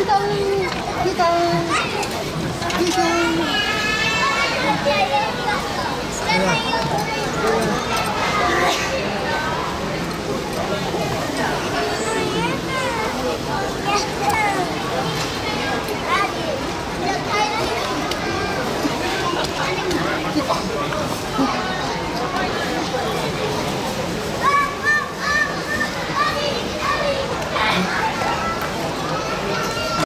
kita kita kita Yeah.